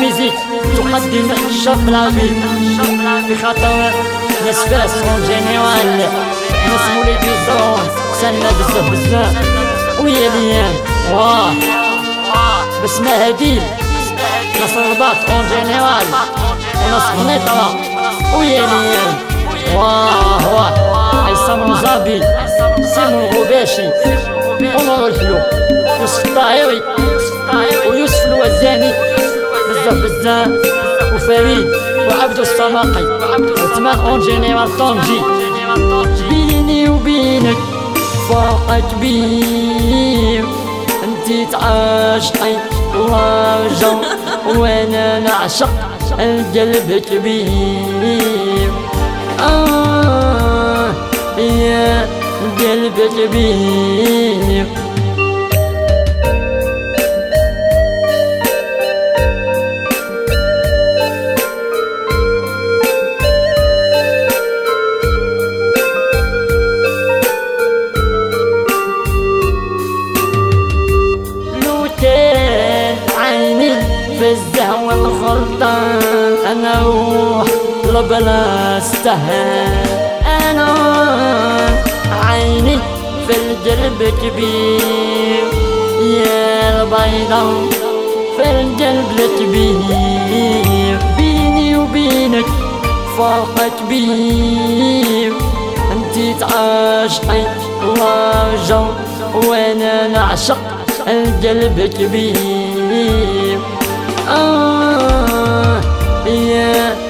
ميزيك تقدم الشرق العربي بخاطر ناس اون جينيرال ناس مولي بيزون سنة بزاف بزاف ويا ليام واه بس ما هديل ناس الرباط اون جينيرال وناس قنيطرة ويا ليام واه واه عصام مزابي سيمون غباشي عمر الفلو يوسف الطاهري ويوسف الوزاني بزاف وفريد وعبد الصماقي وثمان اون جينيرال طونجي بيني وبينك فرق كبير انتي تعاشقي وارجع وأنا نعشق القلب كبير آه يا قلب كبير لبلا استهان. أنا عيني في القلب كبير يا البيضة في القلب الكبير بيني وبينك فرق كبير. انتي تعاشقي وارجع وأنا نعشق القلب كبير آه يا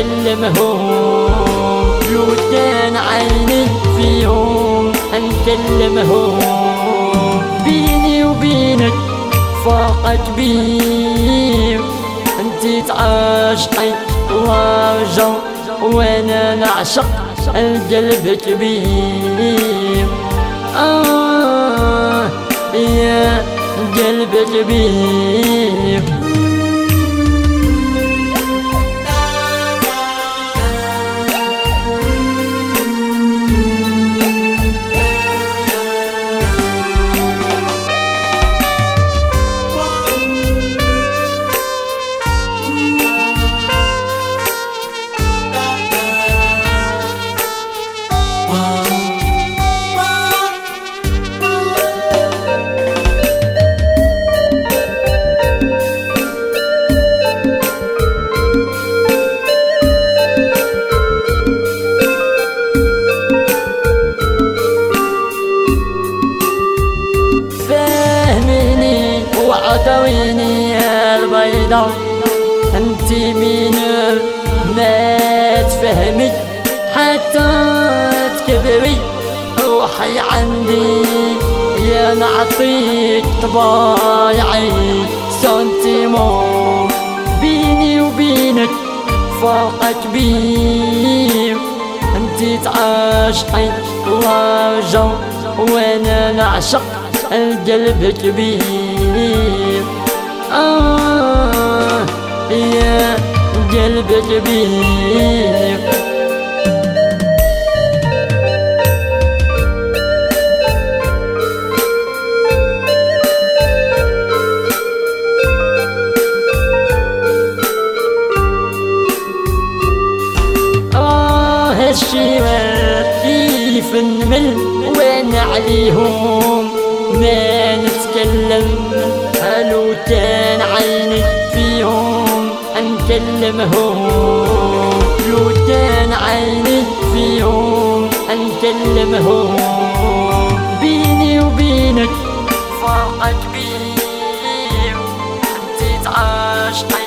أنكلمهم حلوتان عيني فيهم أنكلمهم بيني وبينك فرق كبير انتي تعاشقي وارجع وأنا نعشق القلب كبير. آه يا قلب كبير. عطويني البيضة. انتي مين ما تفهمي حتى تكبري روحي عندي. يا نعطيك طبايعي. سنتيمو بيني وبينك فرق كبير انتي تعاشقي وارجع وأنا نعشق القلب كبير آه يا قلب كبير. آه هالشيوات كيف نمل وأنا عليهم؟ ما نتكلم. حلوتان عيني فيهم أنكلمهم. حلوتان عيني فيهم أنكلمهم. بيني وبينك فرق كبير انتي تعاشقي وارجع